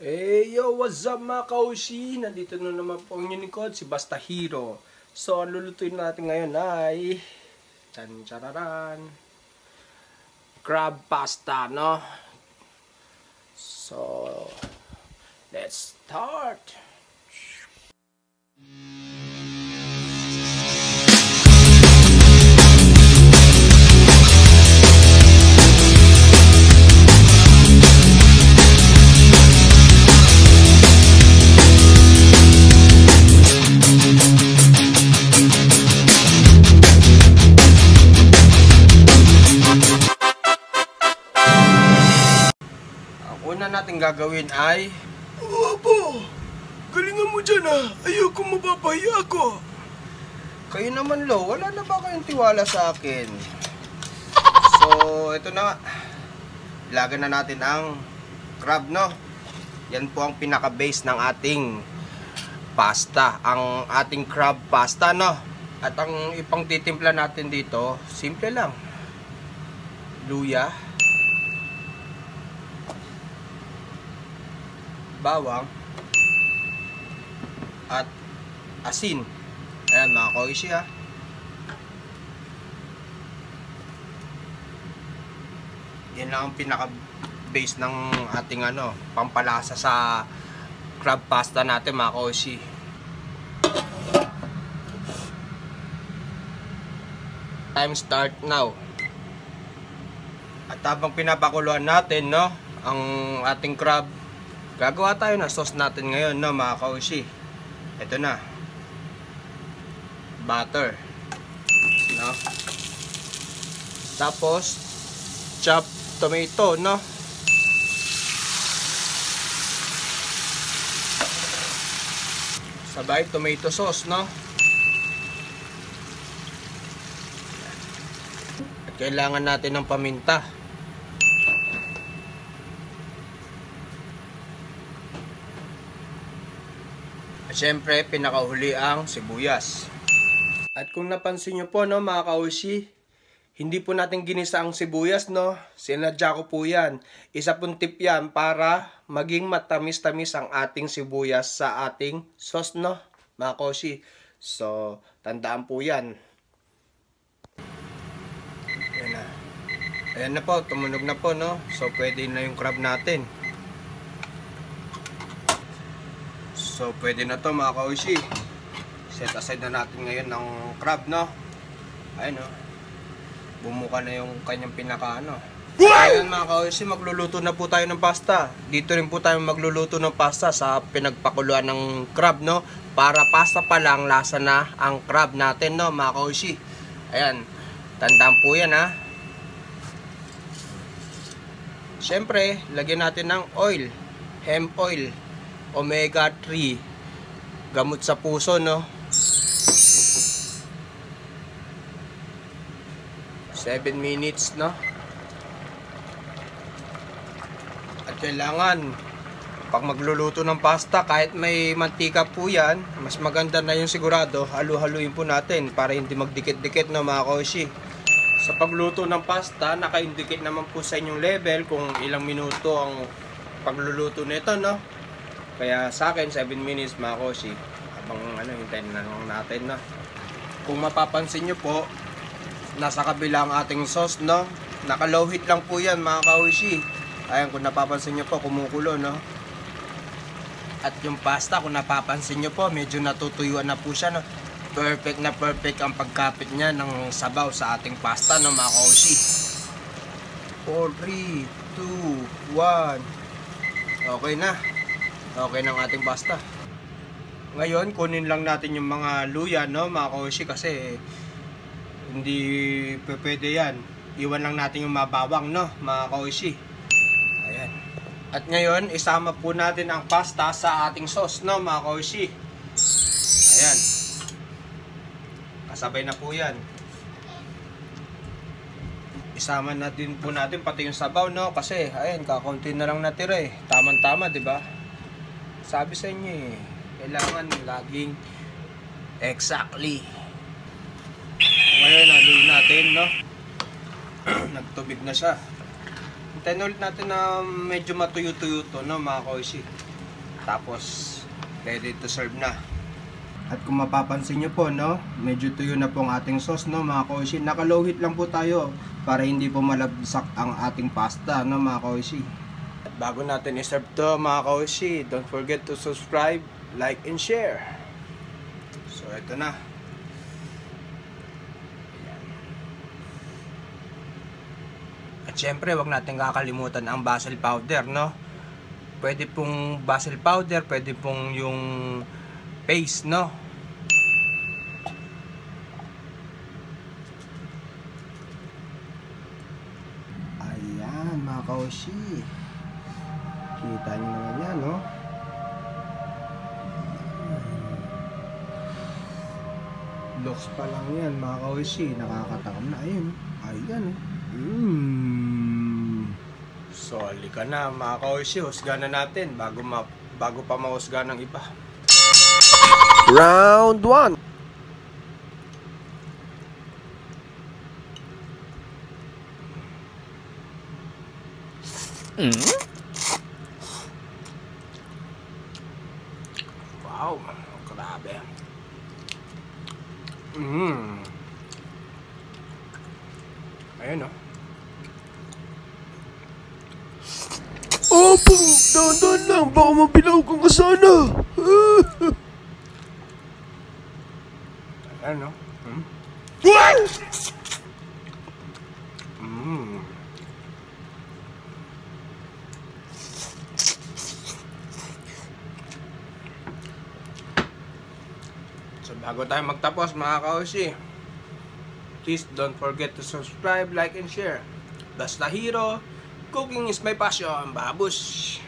Hey yo, what's up mga kaushi? Nandito na naman po ang lingkod, si Basta Hero. So, ang lulutuin natin ngayon ay... Chan chararan. Crab pasta, no? So, let's start. Ang una natin gagawin ay... Opo! Galingan mo dyan ah! Ayoko mapapahiya ako! Kayo naman lo, wala na ba kayong tiwala sa akin? So, ito na nga. Ilagan na natin ang crab, no? Yan po ang pinaka-base ng ating pasta. Ang ating crab pasta, no? At ang ipang titimpla natin dito, simple lang. Luya. Bawang. At asin. Ayan mga koishi. Yan lang ang pinaka base ng ating ano, pampalasa sa crab pasta natin mga koishi. Time start now. At habang pinapakuluan natin, no, ang ating crab, gagawa tayo ng sauce natin ngayon, no, mga kaushi. Ito na. Butter. No? Tapos, chop tomato, no? Sabay tomato sauce, no? Kailangan natin ng paminta. At syempre, pinakahuli ang sibuyas. At kung napansin nyo po, no, mga kaushi, hindi po natin ginisa ang sibuyas, no? Sinadya ko po yan. Isa pong tip yan para maging matamis-tamis ang ating sibuyas sa ating sauce, no? Mga kaushi. So, tandaan po yan. Ayan na. Ayan na po, tumunog na po, no? So, pwede na yung crab natin. So, pwede na to mga kaushi. Set aside na natin ngayon ng crab, no? Ayun, no? Bumuka na yung kanyang pinaka, ano. Ayun mga kaushi, magluluto na po tayo ng pasta. Dito rin po tayo magluluto ng pasta sa pinagpakuluan ng crab, no? Para pasta pa lang, lasa na ang crab natin, no, mga kaushi. Ayan, tandaan po yan, ha? Siyempre, lagyan natin ng oil, hemp oil, omega 3, gamot sa puso, no? 7 minutes, no? At kailangan, pag magluluto ng pasta, kahit may mantika po yan, mas maganda na yung sigurado, halu-haluin po natin para hindi magdikit-dikit, no, mga koshi. Sa pagluto ng pasta, naka-indicate naman po sa inyong level kung ilang minuto ang pagluluto nito, no? Kaya sa akin, 7 minutes mga koshi. Habang ano, hintayin na lang natin na. Kung mapapansin nyo po, nasa kabila ang ating sauce, no? Naka-low heat lang po yan mga koshi. Ayan, kung napapansin nyo po, kumukulo, no? At yung pasta, kung napapansin nyo po, medyo natutuyuan na po siya, no? Perfect na perfect ang pagkapit niya ng sabaw sa ating pasta, no mga koshi. 4, 3, 2, 1. Okay na. Okay ng ating pasta. Ngayon, kunin lang natin yung mga luya, no, mga koshi, kasi hindi pwede yan. Iwan lang natin yung mabawang, no, mga koshi. Ayan. At ngayon, isama po natin ang pasta sa ating sauce, no, mga koshi. Ayan. Kasabay na po yan. Isama na din po natin pati yung sabaw, no, kasi, ayan, kakaunti na lang natira eh. Tama-tama, di ba? Sabi sa inyo eh, kailangan laging exactly. Ngayon, haluin natin, no? Nagtubig na siya. Hintayin ulit natin na medyo matuyo-tuyo to, no, mga koishi. Tapos, ready to serve na. At kung mapapansin nyo po, no, medyo tuyo na po ang ating sauce, no, mga koishi. Nakalohit lang po tayo para hindi po malabsak ang ating pasta, no, mga koishi. Bago natin i-serve to, mga koishi, don't forget to subscribe, like, and share. So, ito na. At syempre, wag natin kakalimutan ang basil powder, no? Pwede pong basil powder, pwede pong yung paste, no? Ayan, mga kaushi. Kita nyo naman yan, no? Looks pa lang yan, mga kaushi. Nakakatakam na. Ayun, ayan, oh. Mmm. So, alika na, mga kaushi. Husga na natin bago, ma bago pa mahusga ng iba. Round 1 Wow, grabe. Mm. Ayun oh. Opo, dahan-dahan lang. Baka mabilaw ka nga sana. Ayan oh. Mm. So bago tayo magtapos mga kaushi, please don't forget to subscribe, like, and share. That's hero. Cooking is my passion, babush!